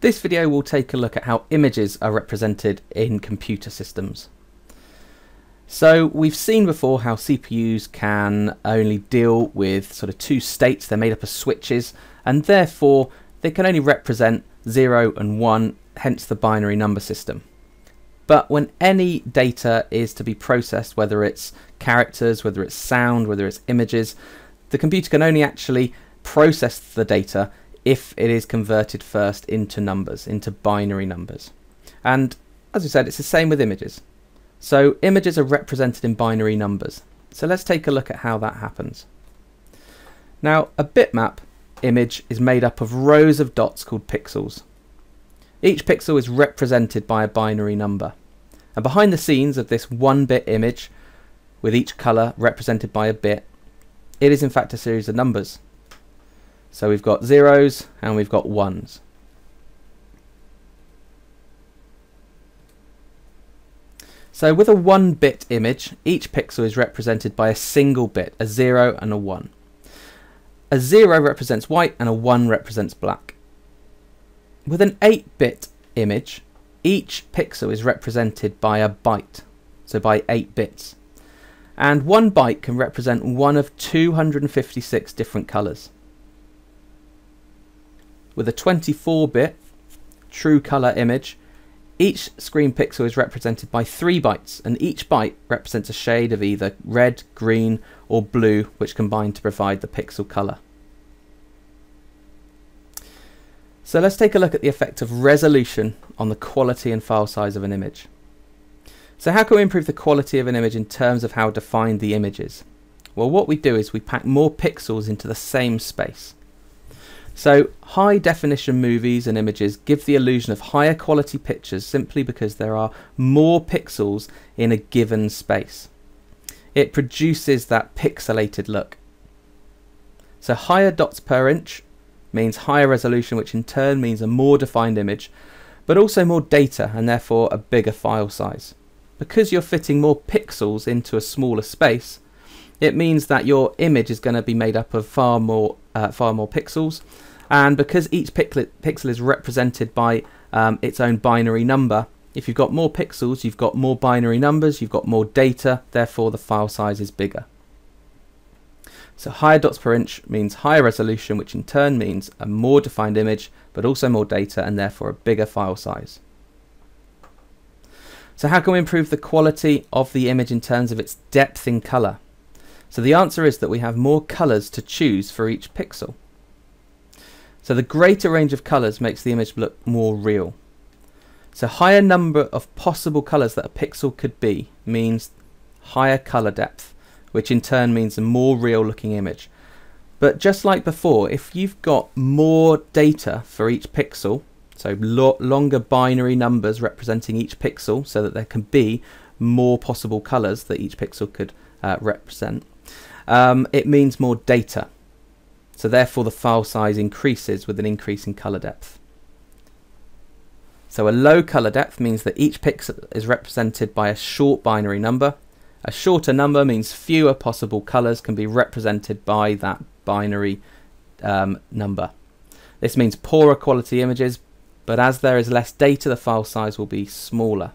This video will take a look at how images are represented in computer systems. So we've seen before how CPUs can only deal with sort of two states, they're made up of switches, and therefore they can only represent 0 and 1, hence the binary number system. But when any data is to be processed, whether it's characters, whether it's sound, whether it's images, the computer can only actually process the data if it is converted first into numbers, into binary numbers. And as we said, it's the same with images. So images are represented in binary numbers. So let's take a look at how that happens. Now, a bitmap image is made up of rows of dots called pixels. Each pixel is represented by a binary number. And behind the scenes of this one bit image, with each colour represented by a bit, it is in fact a series of numbers. So we've got zeros and we've got ones. So with a 1-bit image, each pixel is represented by a single bit, a 0 and a 1. A 0 represents white and a 1 represents black. With an 8-bit image, each pixel is represented by a byte, so by 8 bits. And one byte can represent one of 256 different colours. With a 24-bit true colour image, each screen pixel is represented by 3 bytes, and each byte represents a shade of either red, green or blue, which combine to provide the pixel colour. So let's take a look at the effect of resolution on the quality and file size of an image. So how can we improve the quality of an image in terms of how defined the image is? Well, what we do is we pack more pixels into the same space. So high definition movies and images give the illusion of higher quality pictures simply because there are more pixels in a given space. It produces that pixelated look. So higher dots per inch means higher resolution which in turn means a more defined image but also more data and therefore a bigger file size. Because you're fitting more pixels into a smaller space it means that your image is going to be made up of far more uh, far more pixels and because each pixel is represented by um, its own binary number, if you've got more pixels, you've got more binary numbers, you've got more data, therefore the file size is bigger. So higher dots per inch means higher resolution, which in turn means a more defined image, but also more data and therefore a bigger file size. So how can we improve the quality of the image in terms of its depth in colour? So the answer is that we have more colours to choose for each pixel. So the greater range of colours makes the image look more real. So higher number of possible colours that a pixel could be means higher colour depth, which in turn means a more real looking image. But just like before, if you've got more data for each pixel, so lo longer binary numbers representing each pixel so that there can be more possible colours that each pixel could uh, represent, um, it means more data. So therefore the file size increases with an increase in color depth. So a low color depth means that each pixel is represented by a short binary number. A shorter number means fewer possible colors can be represented by that binary um, number. This means poorer quality images, but as there is less data, the file size will be smaller.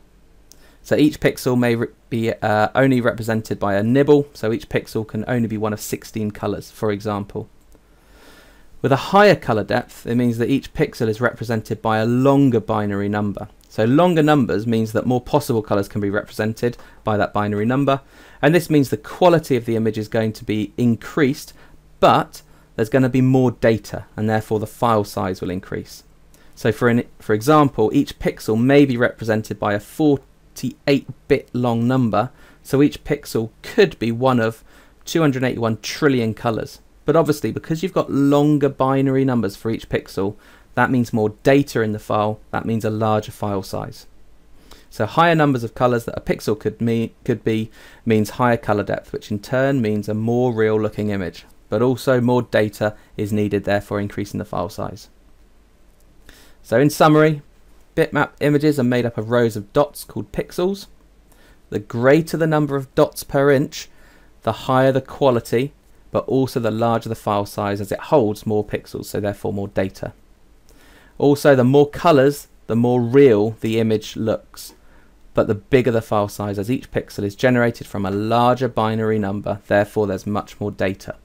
So each pixel may re be uh, only represented by a nibble, so each pixel can only be one of 16 colors, for example. With a higher color depth, it means that each pixel is represented by a longer binary number. So longer numbers means that more possible colors can be represented by that binary number. And this means the quality of the image is going to be increased, but there's going to be more data and therefore the file size will increase. So for, an, for example, each pixel may be represented by a 48-bit long number, so each pixel could be one of 281 trillion colors. But obviously, because you've got longer binary numbers for each pixel, that means more data in the file, that means a larger file size. So higher numbers of colors that a pixel could, could be means higher color depth, which in turn means a more real looking image. But also more data is needed, therefore increasing the file size. So in summary, bitmap images are made up of rows of dots called pixels. The greater the number of dots per inch, the higher the quality but also the larger the file size as it holds more pixels, so therefore more data. Also, the more colours, the more real the image looks, but the bigger the file size as each pixel is generated from a larger binary number, therefore there's much more data.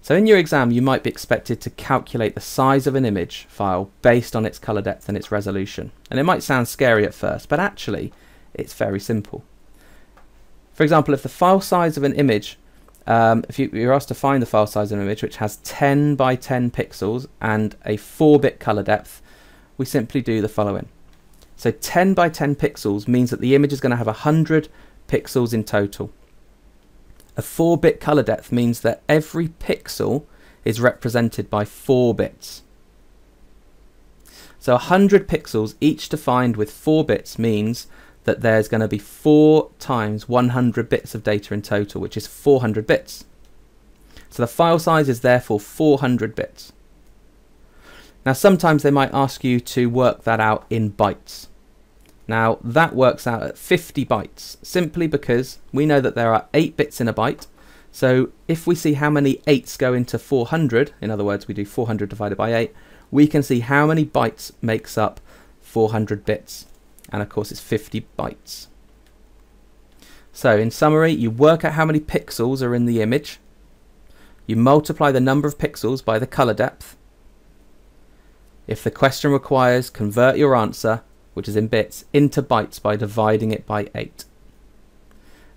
So in your exam you might be expected to calculate the size of an image file based on its colour depth and its resolution. And it might sound scary at first, but actually it's very simple. For example, if the file size of an image, um, if you, you're asked to find the file size of an image which has 10 by 10 pixels and a 4-bit colour depth, we simply do the following. So 10 by 10 pixels means that the image is going to have 100 pixels in total. A 4-bit color depth means that every pixel is represented by 4 bits. So 100 pixels, each defined with 4 bits, means that there's going to be 4 times 100 bits of data in total, which is 400 bits. So the file size is therefore 400 bits. Now sometimes they might ask you to work that out in bytes. Now that works out at 50 bytes simply because we know that there are 8 bits in a byte. So if we see how many 8s go into 400, in other words we do 400 divided by 8, we can see how many bytes makes up 400 bits. And of course it's 50 bytes. So in summary, you work out how many pixels are in the image, you multiply the number of pixels by the color depth. If the question requires convert your answer, which is in bits, into bytes by dividing it by 8.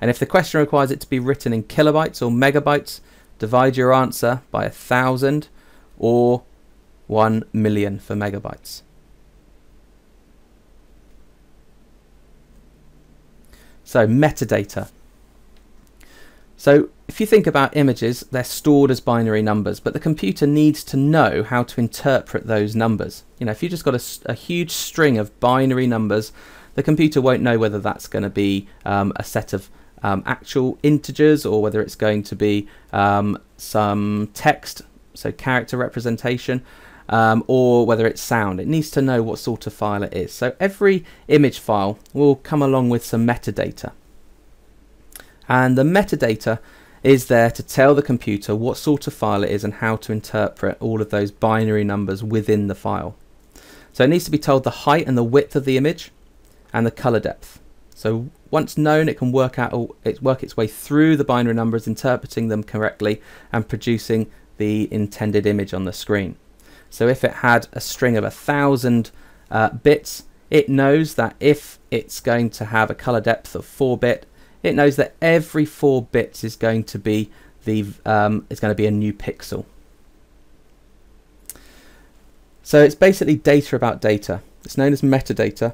And if the question requires it to be written in kilobytes or megabytes, divide your answer by a thousand or 1 million for megabytes. So metadata. So if you think about images, they're stored as binary numbers, but the computer needs to know how to interpret those numbers. You know, if you just got a, a huge string of binary numbers, the computer won't know whether that's going to be um, a set of um, actual integers or whether it's going to be um, some text, so character representation, um, or whether it's sound. It needs to know what sort of file it is. So every image file will come along with some metadata and the metadata is there to tell the computer what sort of file it is and how to interpret all of those binary numbers within the file. So it needs to be told the height and the width of the image and the color depth. So once known, it can work out it work its way through the binary numbers, interpreting them correctly and producing the intended image on the screen. So if it had a string of a thousand uh, bits, it knows that if it's going to have a color depth of 4 bit it knows that every four bits is going to be the um, is going to be a new pixel. So it's basically data about data. It's known as metadata.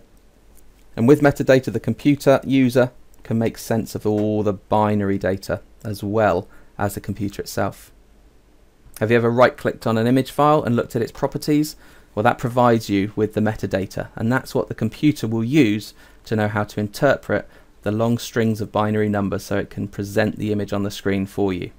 And with metadata, the computer user can make sense of all the binary data as well as the computer itself. Have you ever right-clicked on an image file and looked at its properties? Well, that provides you with the metadata, and that's what the computer will use to know how to interpret the long strings of binary numbers so it can present the image on the screen for you.